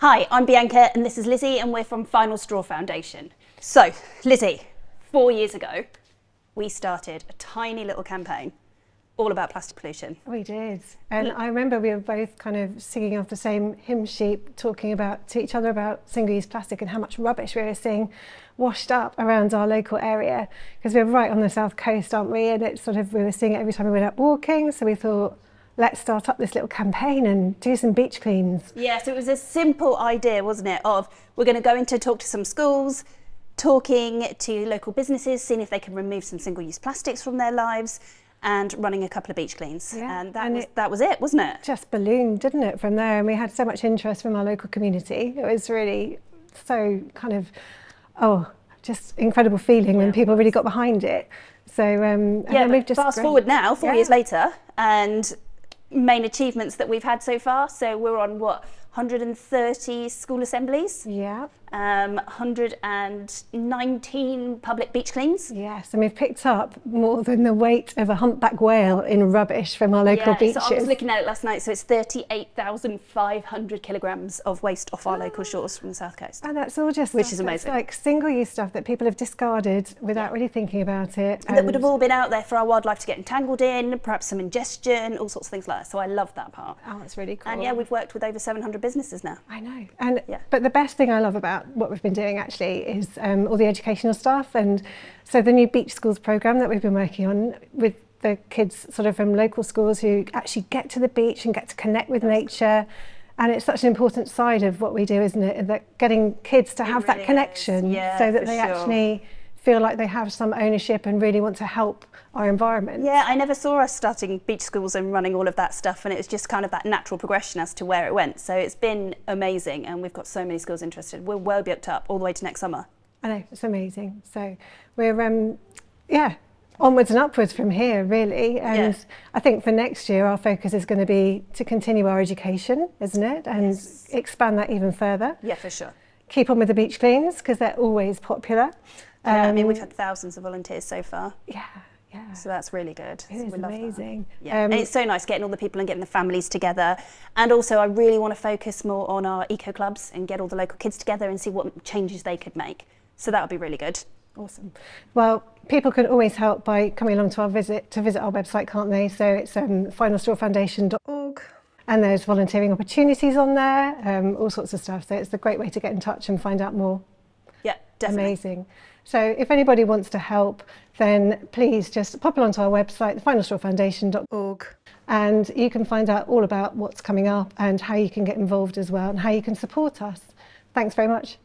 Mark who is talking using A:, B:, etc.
A: Hi, I'm Bianca and this is Lissie and we're from Final Straw Foundation. So, Lissie, four years ago, we started a tiny little campaign all about plastic pollution.
B: We did. And I remember we were both kind of singing off the same hymn sheet, talking about to each other about single-use plastic and how much rubbish we were seeing washed up around our local area. Because we're right on the south coast, aren't we? And it's sort of, we were seeing it every time we went out walking. So we thought, let's start up this little campaign and do some beach cleans.
A: Yeah, so it was a simple idea, wasn't it, of we're going to go in to talk to some schools, talking to local businesses, seeing if they can remove some single-use plastics from their lives, and running a couple of beach cleans. Yeah. And that and was it that was it, wasn't it?
B: Just ballooned, didn't it, from there? And we had so much interest from our local community. It was really so kind of oh, just incredible feeling yeah, when people really got behind it. So um,
A: yeah, we've just fast forward now, four yeah. years later, and main achievements that we've had so far. So we're on what 130 school assemblies.
B: Yeah.
A: Um, 119 public beach cleans.
B: Yes, and we've picked up more than the weight of a humpback whale in rubbish from our local yeah, beaches.
A: So I was looking at it last night, so it's 38,500 kilograms of waste off our local shores from the south coast.
B: And that's all just
A: which is amazing.
B: like single-use stuff that people have discarded without yeah. really thinking about it.
A: And that would have all been out there for our wildlife to get entangled in, perhaps some ingestion, all sorts of things like that. So I love that part.
B: Oh, that's really cool.
A: And yeah, we've worked with over 700 businesses now.
B: I know. And yeah. but the best thing I love about what we've been doing actually is um, all the educational stuff. And so the new Beach Schools program that we've been working on with the kids sort of from local schools who actually get to the beach and get to connect with That's nature. And it's such an important side of what we do, isn't it? That getting kids to it have really that connection
A: yeah,
B: so that they
A: sure.
B: actually feel like they have some ownership and really want to help our environment.
A: Yeah, I never saw us starting beach schools and running all of that stuff and it was just kind of that natural progression as to where it went. So it's been amazing and we've got so many schools interested. We're well booked up all the way to next summer.
B: I know, it's amazing. So we're, um, yeah, onwards and upwards from here really and. I think for next year our focus is going to be to continue our education isn't it and yes. expand that even further
A: yeah for sure
B: keep on with the beach cleans because they're always popular
A: yeah, um, I mean, we've had thousands of volunteers so far.
B: Yeah, yeah.
A: So that's really good.
B: It is amazing.
A: Yeah, um, and it's so nice getting all the people and getting the families together. And also, I really want to focus more on our eco clubs and get all the local kids together and see what changes they could make. So that would be really good.
B: Awesome. Well, people can always help by coming along to our visit to visit our website, can't they? So it's um, finalstrawfoundation.org. And there's volunteering opportunities on there, um, all sorts of stuff. So it's a great way to get in touch and find out more.
A: Definitely.
B: Amazing. So if anybody wants to help, then please just pop along to our website, thefinalstrawfoundation.org, and you can find out all about what's coming up and how you can get involved as well and how you can support us. Thanks very much.